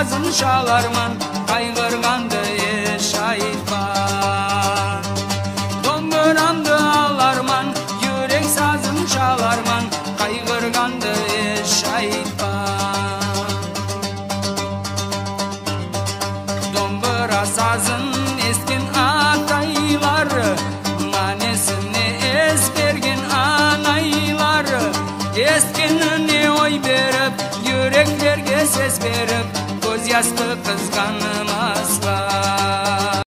сазын қайғырғанды еш айтпа домбырамды аларман жүрек сазын шаларман қайғырғанды еш айтпа домбыра сазын ескен атайлары Манесіне ес берген анайлары ескеніне ой беріп жүректерге сез беріп, Astăzi cană mască